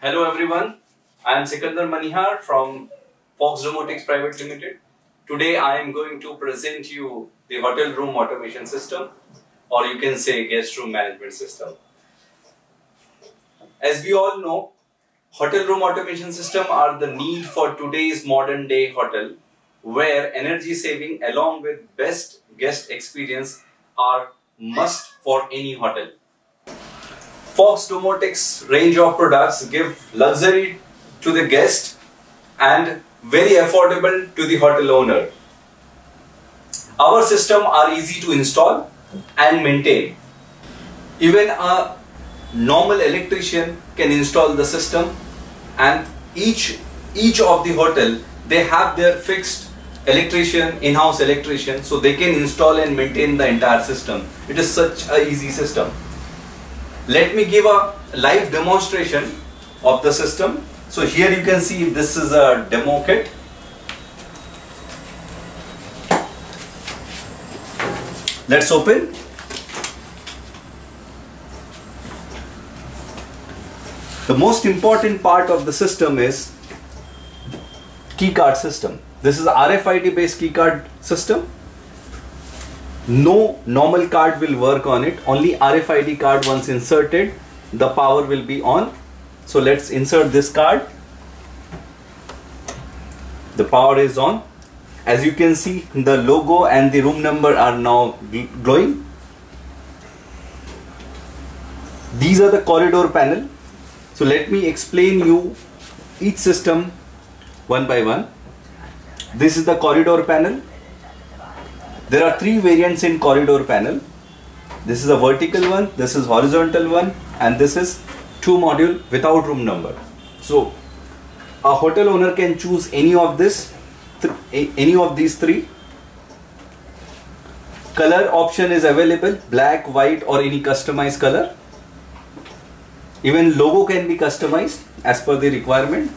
Hello everyone, I am Sikandar Manihar from Fox Domotics Private Limited. Today I am going to present you the hotel room automation system or you can say guest room management system. As we all know, hotel room automation system are the need for today's modern day hotel where energy saving along with best guest experience are must for any hotel. Fox Domotics range of products give luxury to the guest and very affordable to the hotel owner. Our system are easy to install and maintain. Even a normal electrician can install the system and each each of the hotel they have their fixed electrician in-house electrician so they can install and maintain the entire system it is such a easy system let me give a live demonstration of the system. So here you can see this is a demo kit. Let's open. The most important part of the system is keycard system. This is RFID based keycard system no normal card will work on it. Only RFID card once inserted the power will be on. So let's insert this card. The power is on. As you can see the logo and the room number are now glowing. These are the corridor panel. So let me explain you each system one by one. This is the corridor panel there are three variants in corridor panel. This is a vertical one, this is horizontal one and this is two module without room number. So a hotel owner can choose any of this, any of these three. Color option is available, black, white or any customized color. Even logo can be customized as per the requirement.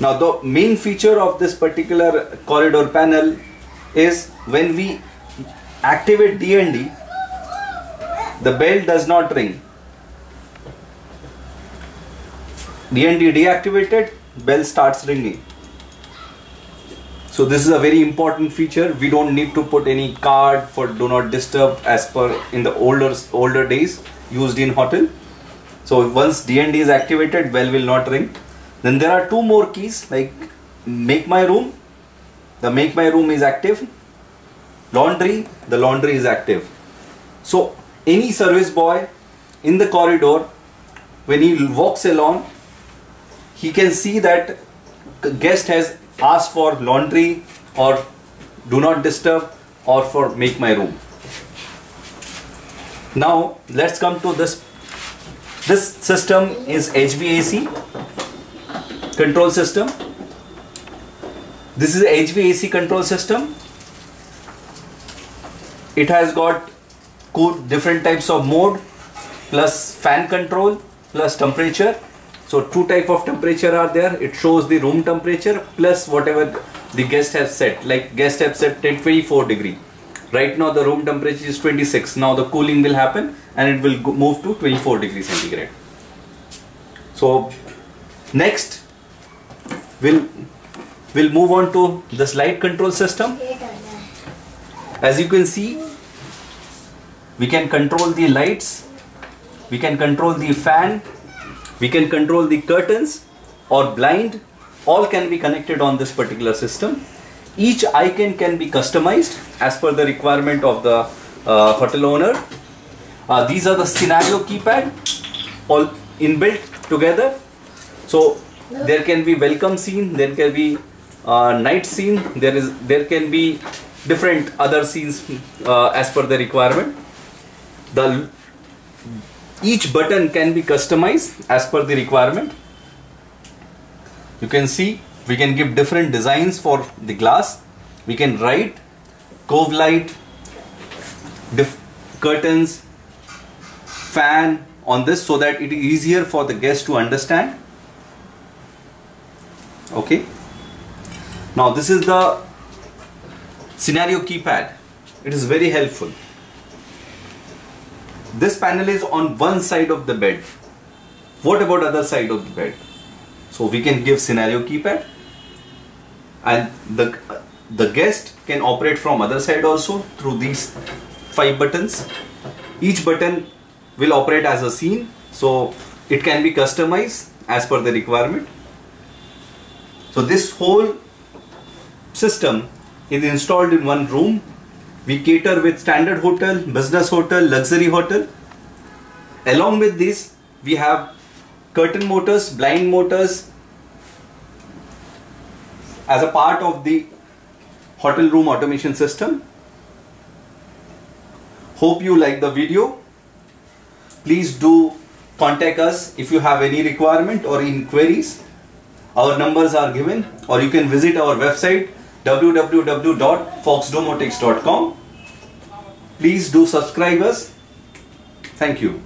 Now the main feature of this particular corridor panel is when we activate DND, the bell does not ring. DND deactivated, bell starts ringing. So this is a very important feature. We don't need to put any card for do not disturb as per in the older older days used in hotel. So once DND is activated, bell will not ring. Then there are two more keys like make my room the make my room is active. Laundry the laundry is active. So any service boy in the corridor when he walks along he can see that guest has asked for laundry or do not disturb or for make my room. Now let's come to this. This system is HVAC control system this is a HVAC control system. It has got different types of mode plus fan control plus temperature. So two type of temperature are there. It shows the room temperature plus whatever the guest has set. Like guest have set 24 degree. Right now the room temperature is 26. Now the cooling will happen and it will move to 24 degree centigrade. So next we'll we'll move on to the slide control system. As you can see we can control the lights we can control the fan we can control the curtains or blind. All can be connected on this particular system. Each icon can be customized as per the requirement of the uh, hotel owner. Uh, these are the scenario keypad all inbuilt together. So there can be welcome scene there can be uh, night scene there is there can be different other scenes uh, as per the requirement. The each button can be customized as per the requirement. You can see we can give different designs for the glass. We can write cove light curtains fan on this so that it is easier for the guest to understand. Okay now this is the scenario keypad. It is very helpful. This panel is on one side of the bed. what about other side of the bed so we can give scenario keypad and the the guest can operate from other side also through these five buttons each button will operate as a scene so it can be customized as per the requirement so this whole system is installed in one room. We cater with standard hotel business hotel luxury hotel. Along with this we have curtain motors blind motors. As a part of the hotel room automation system. Hope you like the video. Please do contact us if you have any requirement or inquiries. Our numbers are given or you can visit our website www.foxdomotics.com please do subscribe us. Thank you